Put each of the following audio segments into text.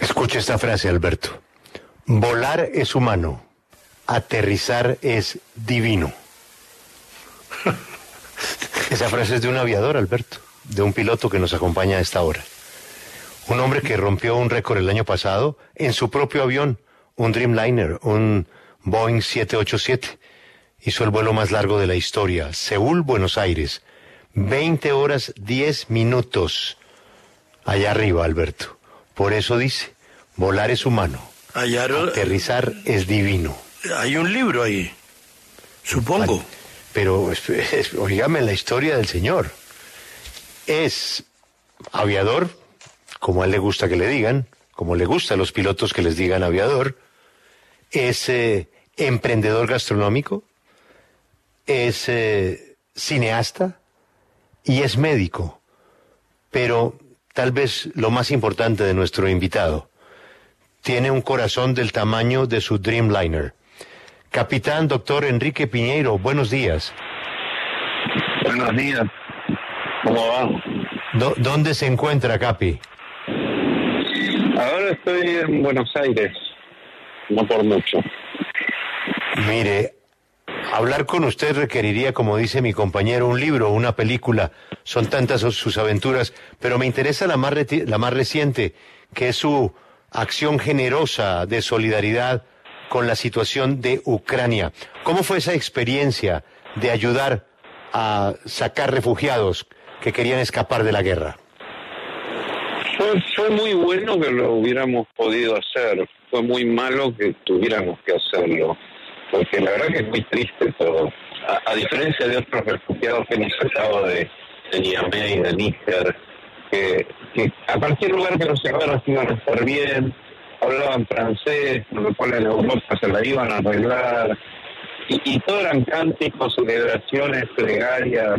Escuche esta frase, Alberto. Volar es humano, aterrizar es divino. Esa frase es de un aviador, Alberto, de un piloto que nos acompaña a esta hora. Un hombre que rompió un récord el año pasado en su propio avión, un Dreamliner, un Boeing 787. Hizo el vuelo más largo de la historia, Seúl, Buenos Aires. 20 horas 10 minutos. Allá arriba, Alberto. Por eso dice, volar es humano. Aterrizar es divino. Hay un libro ahí, supongo. Pero, oígame la historia del señor. Es aviador, como a él le gusta que le digan, como le gusta a los pilotos que les digan aviador, es eh, emprendedor gastronómico, es eh, cineasta y es médico. Pero tal vez lo más importante de nuestro invitado, tiene un corazón del tamaño de su Dreamliner. Capitán doctor Enrique Piñeiro, buenos días. Buenos días. ¿Cómo va? ¿Dónde se encuentra, Capi? Ahora estoy en Buenos Aires, no por mucho. Mire, hablar con usted requeriría, como dice mi compañero, un libro, una película. Son tantas sus aventuras, pero me interesa la más, la más reciente, que es su acción generosa de solidaridad con la situación de Ucrania. ¿Cómo fue esa experiencia de ayudar a sacar refugiados que querían escapar de la guerra? Fue, muy bueno que lo hubiéramos podido hacer, fue muy malo que tuviéramos que hacerlo, porque la verdad que es muy triste todo. A, diferencia de otros refugiados que hemos sacado de, de Niamey, de Níger, que, a cualquier lugar que nos llevaran iban a estar bien, hablaban francés, con lo cual en Europa se la iban a arreglar, y, y todo eran cánticos, celebraciones, plegarias,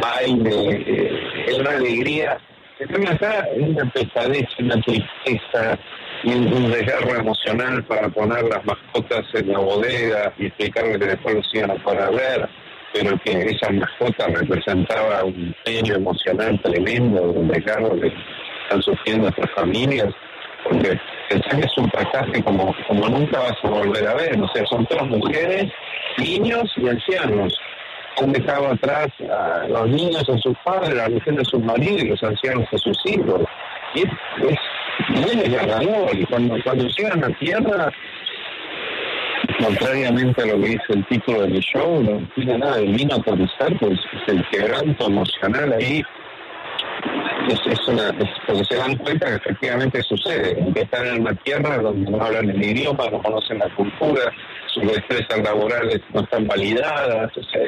baile, eh, una alegría. Están acá una pesadez, una tristeza y un, desgarro emocional para poner las mascotas en la bodega y explicarle que después los iban a poder ver, pero que esa mascota representaba un daño emocional tremendo, un desgarro que están sufriendo estas familias, porque pensás que es un pasaje como, como nunca vas a volver a ver, o sea, son todas mujeres, niños y ancianos han dejado atrás a los niños a sus padres, a las mujeres a sus maridos y los ancianos a sus hijos. Y es, es muy desgarrador. Y cuando, cuando llegan a tierra, contrariamente a lo que dice el título del show, no tiene nada de vino a aterrizar, pues es el quebranto emocional ahí. Es, es una, es porque se dan cuenta que efectivamente sucede, que están en una tierra donde no hablan el idioma, no conocen la cultura, sus destrezas laborales no están validadas. O sea,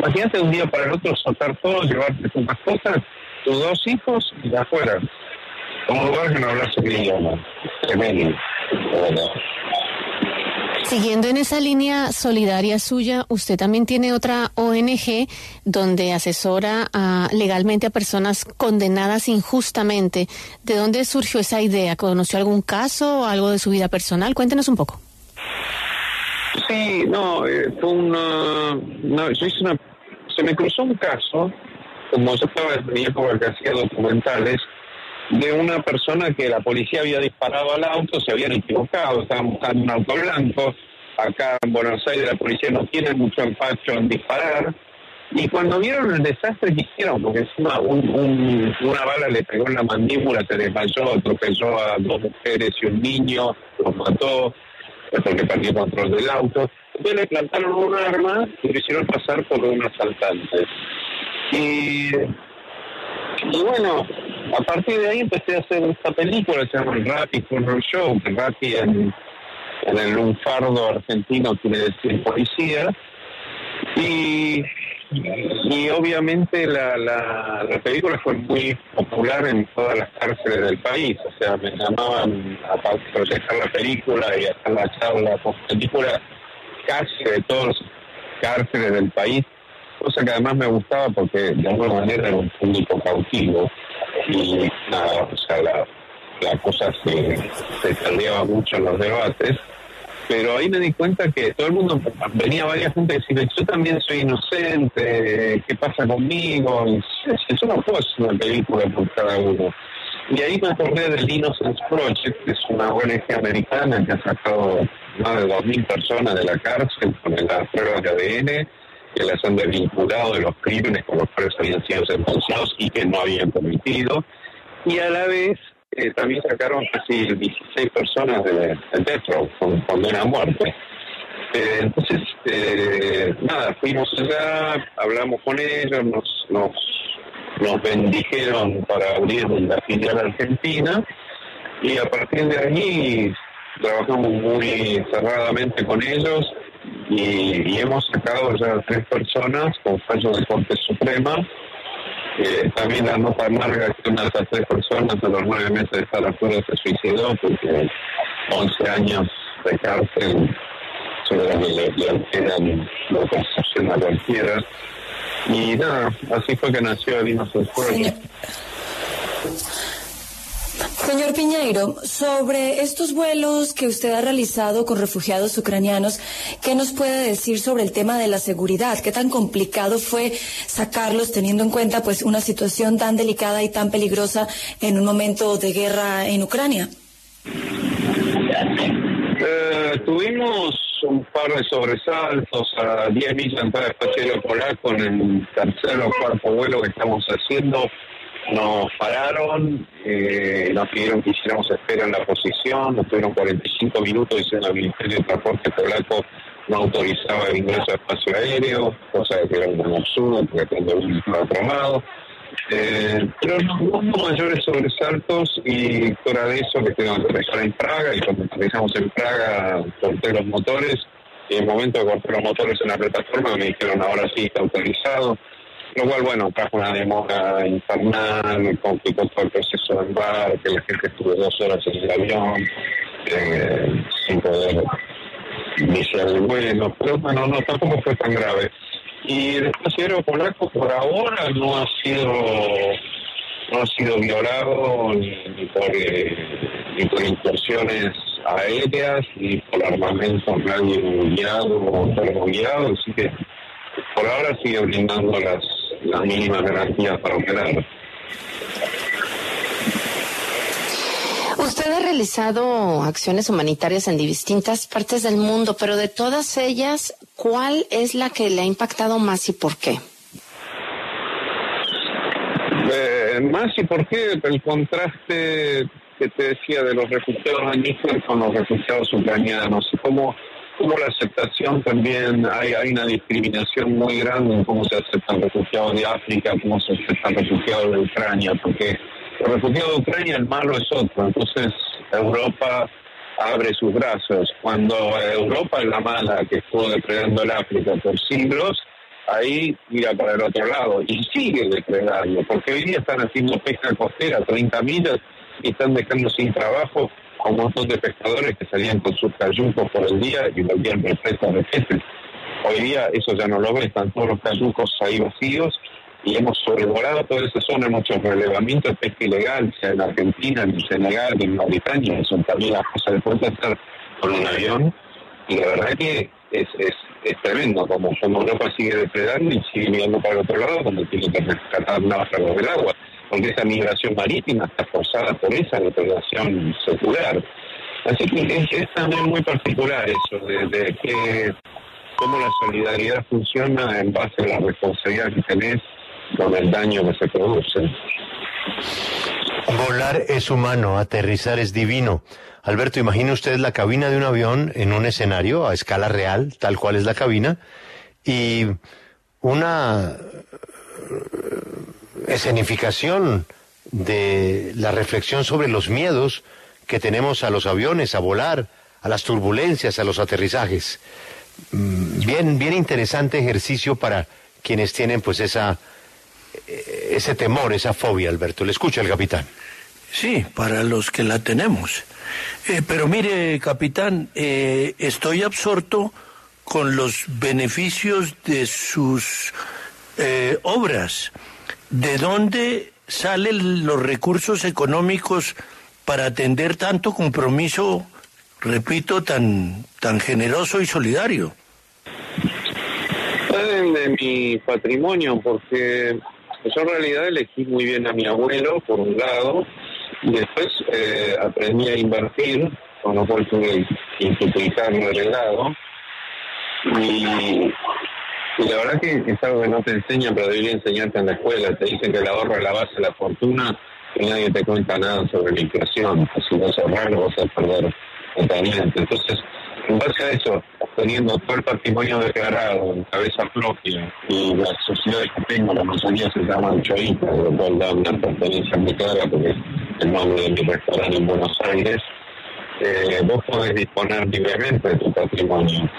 imagínate un día para el otro soltar todo, llevarte tus mascotas, tus dos hijos y de afuera. Un lugar que no idioma. Tremendo. Siguiendo en esa línea solidaria suya, usted también tiene otra ONG donde asesora legalmente a personas condenadas injustamente. ¿De dónde surgió esa idea? ¿Conoció algún caso o algo de su vida personal? Cuéntenos un poco. Sí, no, eh, fue una, no, yo hice una, se me cruzó un caso, como yo estaba que hacía documentales, de una persona que la policía había disparado al auto, se habían equivocado, estaban buscando un auto blanco, acá en Buenos Aires la policía no tiene mucho empacho en disparar, y cuando vieron el desastre que hicieron, porque encima un, un, una bala le pegó en la mandíbula, se desmayó, atropelló a dos mujeres y un niño, los mató, porque perdió control del auto. Entonces le plantaron un arma y lo hicieron pasar por un asaltante. Y, y bueno, a partir de ahí empecé a hacer esta película, se llama Rappi Horror Show, que Rappi en, en el lunfardo argentino quiere decir policía. Y y obviamente la, la, película fue muy popular en todas las cárceles del país, o sea, me llamaban a proteger la película y hacer la charla post película casi de todas las cárceles del país, cosa que además me gustaba porque de alguna manera era un público cautivo y nada, o sea, la, la cosa se, se mucho en los debates pero ahí me di cuenta que todo el mundo venía varias gente decirme, yo también soy inocente, ¿qué pasa conmigo? Eso no puedo hacer una película por cada uno. Y ahí me acordé del Innocence Project, que es una ONG americana que ha sacado más de 2.000 personas de la cárcel con las pruebas de ADN, que las han desvinculado de los crímenes con los cuales habían sido sentenciados y que no habían cometido. Y a la vez eh, también sacaron casi 16 personas de, de con condena a muerte. Eh, entonces, eh, nada, fuimos allá, hablamos con ellos, nos, nos, bendijeron para abrir la filial argentina y a partir de ahí trabajamos muy cerradamente con ellos y, hemos sacado ya tres personas con fallos de Corte Suprema también la nota amarga que una de esas tres personas a los nueve meses de estar afuera se suicidó porque 11 años de cárcel sobre la percepción a cualquiera. Y nada, así fue que nació Dinos del. Señor Piñeiro, sobre estos vuelos que usted ha realizado con refugiados ucranianos, ¿qué nos puede decir sobre el tema de la seguridad? ¿Qué tan complicado fue sacarlos teniendo en cuenta pues una situación tan delicada y tan peligrosa en un momento de guerra en Ucrania? Eh, tuvimos un par de sobresaltos a 10 millas en el espacio polaco en el tercer o cuarto vuelo que estamos haciendo nos pararon, eh, nos pidieron que hiciéramos espera en la posición, nos tuvieron 45 minutos diciendo el Ministerio de Transporte polaco no autorizaba el ingreso a espacio aéreo, cosa que era un absurdo porque tengo un lado. Eh, pero no hubo mayores sobresaltos y de eso que tengo que aterrizar en Praga y cuando aterrizamos en Praga corté los motores y en el momento de cortar los motores en la plataforma me dijeron ahora sí está autorizado lo cual, bueno, trajo una demora infernal, complicó todo el proceso de embarque, la gente estuvo dos horas en el avión, eh, sin poder iniciar el vuelo, pero bueno, no, tampoco fue tan grave. Y el espacio polaco por ahora no ha sido no ha sido violado ni, por, eh, ni por incursiones aéreas ni por armamento nadie guiado o termoguiado, así que por ahora sigue brindando las las mínimas garantías para operar. Usted ha realizado acciones humanitarias en distintas partes del mundo, pero de todas ellas, ¿cuál es la que le ha impactado más y por qué? Eh, más y por qué el contraste que te decía de los refugiados Níger con los refugiados ucranianos cómo como la aceptación también, hay, hay una discriminación muy grande en cómo se aceptan refugiados de África, cómo se aceptan refugiados de Ucrania, porque los refugiados de Ucrania el malo es otro, entonces Europa abre sus brazos. Cuando Europa es la mala que estuvo depredando el África por siglos, ahí mira para el otro lado y sigue depredando, porque hoy día están haciendo pesca costera 30 millas y están dejando sin trabajo a un montón de pescadores que salían con sus cayucos por el día y volvían repletos de peces. Hoy día eso ya no lo ven, están todos los cayucos ahí vacíos y hemos sobrevolado toda esa zona, hemos hecho relevamiento de pesca ilegal, sea en Argentina, en Senegal, en Mauritania, eso también las cosas de puede hacer con un avión y la verdad que es, es tremendo como, como Europa sigue depredando y sigue mirando para el otro lado cuando tiene que rescatar náufragos del agua porque esa migración marítima está forzada por esa depredación secular. Así que es, también muy particular eso, de, que cómo la solidaridad funciona en base a la responsabilidad que tenés con el daño que se produce. Volar es humano, aterrizar es divino. Alberto, imagine usted la cabina de un avión en un escenario a escala real, tal cual es la cabina, y una escenificación de la reflexión sobre los miedos que tenemos a los aviones, a volar, a las turbulencias, a los aterrizajes. Mm, bien, bien interesante ejercicio para quienes tienen pues esa eh, ese temor, esa fobia, Alberto. Le escucha el capitán. Sí, para los que la tenemos. Eh, pero mire, capitán, eh, estoy absorto con los beneficios de sus obras. ¿De dónde salen los recursos económicos para atender tanto compromiso repito, tan, tan generoso y solidario. de mi patrimonio, porque yo en realidad elegí muy bien a mi abuelo, por un lado, después eh, aprendí a invertir, con lo cual tuve que multiplicarlo el lado. Y, la verdad que es algo que no te enseñan, pero debería enseñarte en la escuela. Te dicen que el ahorro es la base de la fortuna y nadie te cuenta nada sobre la inflación. Si vas a ahorrar, vas a perder totalmente. Entonces, en base a eso, teniendo todo el patrimonio declarado en cabeza propia y las sociedades que tengo, la mayoría se llaman Choitas, lo cual da una pertenencia muy clara porque es el nombre de mi restaurante en Buenos Aires, eh, vos podés disponer libremente de tu patrimonio.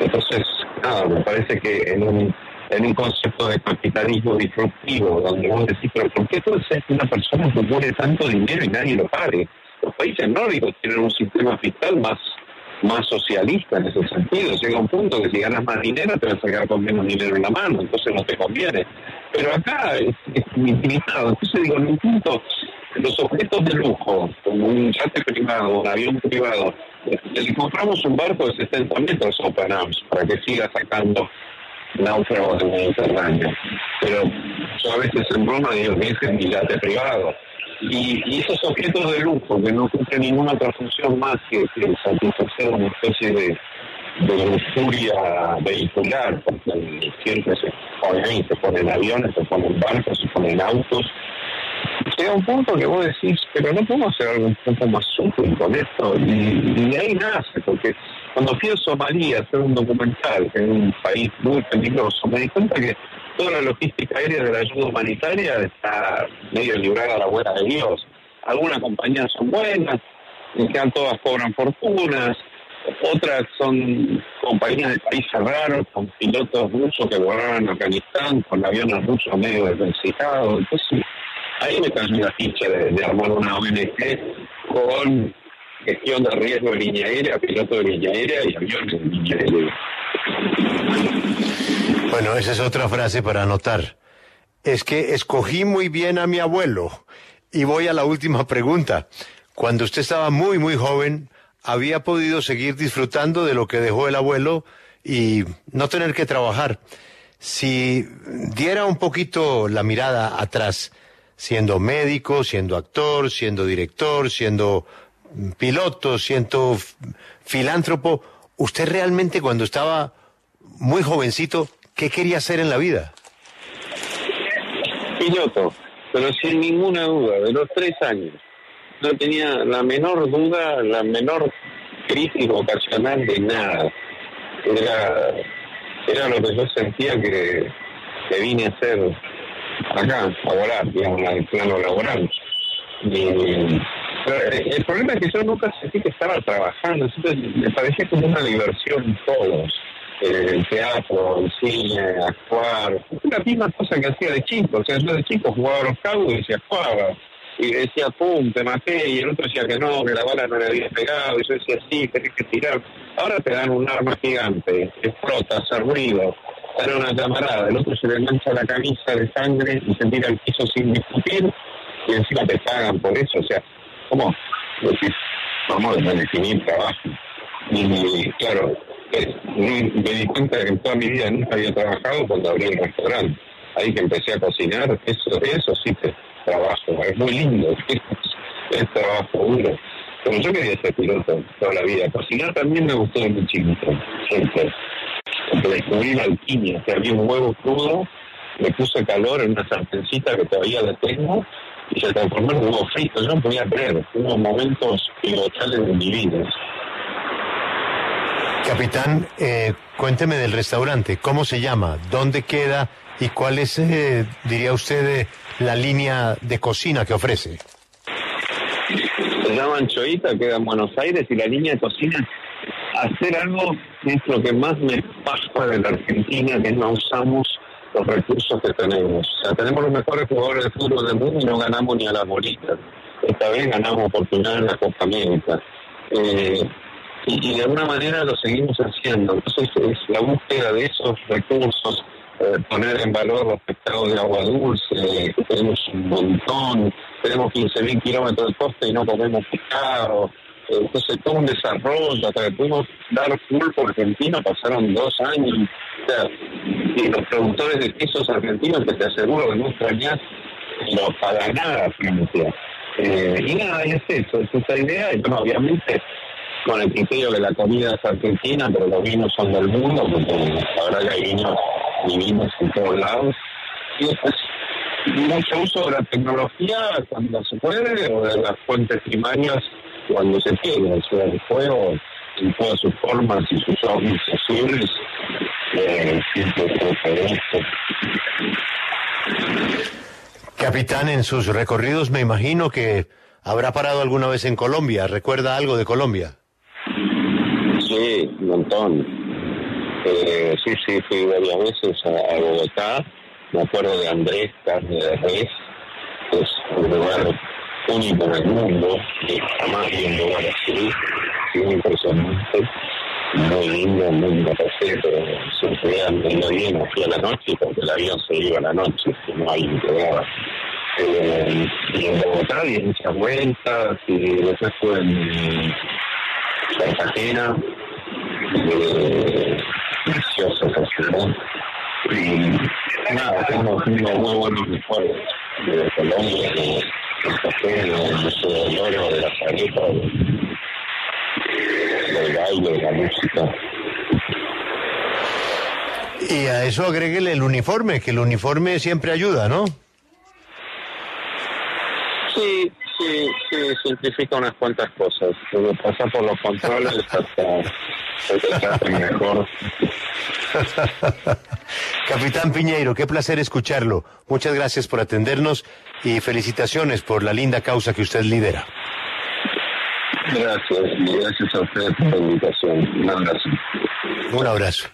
Entonces, nada, me parece que en un, en un concepto de capitalismo disruptivo, donde vos decís, pero ¿por qué tú eres una persona que pone tanto dinero y nadie lo pague? Los países nórdicos tienen un sistema fiscal más más socialista en ese sentido. Llega un punto que si ganas más dinero te vas a quedar con menos dinero en la mano, entonces no te conviene. Pero acá es, es limitado. Entonces digo, en un punto, los objetos de lujo, como un yate privado, un avión privado, le compramos un barco de 60 metros a Open para que siga sacando náufragos del Mediterráneo. Pero yo a veces en broma digo que es mi yate privado y, esos objetos de lujo que no cumplen ninguna otra función más que, satisfacer una especie de, de lujuria vehicular, porque siempre se ponen, se ponen aviones, se ponen barcos, se ponen autos. Llega un punto que vos decís, pero no podemos hacer algo un poco más útil con esto. Y, de ahí nace, porque cuando fui a Somalia a hacer un documental, en un país muy peligroso, me di cuenta que toda la logística aérea de la ayuda humanitaria está medio librada a la buena de Dios. Algunas compañías son buenas, que todas cobran fortunas, otras son compañías de países raros, con pilotos rusos que volaron en Afganistán, con aviones rusos medio desvencijados. Entonces, ahí me cayó la ficha de, armar una ONG con gestión de riesgo de línea aérea, piloto de línea aérea y aviones de línea aérea. Bueno, esa es otra frase para anotar. Es que escogí muy bien a mi abuelo. Y voy a la última pregunta. Cuando usted estaba muy, muy joven, ¿había podido seguir disfrutando de lo que dejó el abuelo y no tener que trabajar? Si diera un poquito la mirada atrás, siendo médico, siendo actor, siendo director, siendo piloto, siendo filántropo, ¿usted realmente cuando estaba muy jovencito ¿Qué quería hacer en la vida? Piloto, pero sin ninguna duda, de los tres años. No tenía la menor duda, la menor crisis vocacional de nada. Era, era lo que yo sentía que, que vine a hacer acá, a volar, digamos, en el plano laboral. el problema es que yo nunca sentí que estaba trabajando, me parecía como una diversión todos el teatro, el cine, actuar. la misma cosa que hacía de chico. O sea, yo de chico jugaba a los cabos y decía, jugaba. Y decía, pum, te maté. Y el otro decía que no, que la bala no le había pegado. Y yo decía, sí, tenés que tirar. Ahora te dan un arma gigante, explota, hace ruido, dan una camarada. El otro se le mancha la camisa de sangre y se tira al piso sin discutir. Y encima te pagan por eso. O sea, ¿cómo? Vamos a definir trabajo. Y claro, me di cuenta que en toda mi vida nunca había trabajado cuando abrí el restaurante. Ahí que empecé a cocinar, eso, eso sí que trabajo, es muy lindo, es, trabajo duro. Pero yo quería ser piloto toda la vida. Cocinar también me gustó de muy chiquito, siempre. Descubrí la alquimia, que había un huevo crudo, me puse calor en una sartencita que todavía la tengo y se transformó en un huevo frito. Yo no podía creer, hubo momentos pilotales de mi vida. Capitán, eh, cuénteme del restaurante, ¿cómo se llama? ¿Dónde queda? ¿Y cuál es, eh, diría usted, eh, la línea de cocina que ofrece? Se llama Anchoita, queda en Buenos Aires, y la línea de cocina, hacer algo es lo que más me pasa de la Argentina, que no usamos los recursos que tenemos. O sea, tenemos los mejores jugadores de fútbol del mundo y no ganamos ni a la bolita. Esta vez ganamos oportunidad en la Copa América. Eh, y, de alguna manera lo seguimos haciendo. Entonces es la búsqueda de esos recursos, eh, poner en valor los pescados de agua dulce, tenemos un montón, tenemos 15.000 kilómetros de costa y no comemos pescado. entonces todo un desarrollo, hasta que pudimos dar pulpo argentino, pasaron dos años. Y los productores de quesos argentinos, que te aseguro que no extrañas, no para nada Francia. Eh, y nada, y es eso, es esa idea, y bueno, obviamente con el criterio que la comida es argentina, pero los vinos son del mundo, porque ahora que hay vinos y vinos en todos lados. Y después, mucho uso de la tecnología cuando se puede, o de las fuentes primarias cuando se quiere, o sea, el fuego en todas sus formas y sus organizaciones, eh, siempre esto. Capitán, en sus recorridos me imagino que habrá parado alguna vez en Colombia. ¿Recuerda algo de Colombia? Sí, un montón. Eh, sí, sí, fui varias veces a, Bogotá. Me acuerdo de Andrés, carne de res. Es un lugar único en el mundo. Jamás vi un lugar así. Sí, impresionante. Muy lindo, muy lindo pasé, pero siempre no fui a la noche porque el avión se iba a la noche, que no ni quedaba. Eh, y en Bogotá di muchas vueltas y después fue en Cartagena, eh, preciosa esa ciudad. Y nada, tengo unos muy buenos recuerdos de Colombia, de café, del Museo del Oro, de la Sarita, del baile, de la música. Y a eso agréguele el uniforme, que el uniforme siempre ayuda, ¿no? Sí, sí, sí, simplifica unas cuantas cosas. Pero pasa por los controles hasta, hasta mejor. Capitán Piñeiro, qué placer escucharlo. Muchas gracias por atendernos y felicitaciones por la linda causa que usted lidera. Gracias, gracias a usted por la invitación. Un abrazo. Un abrazo.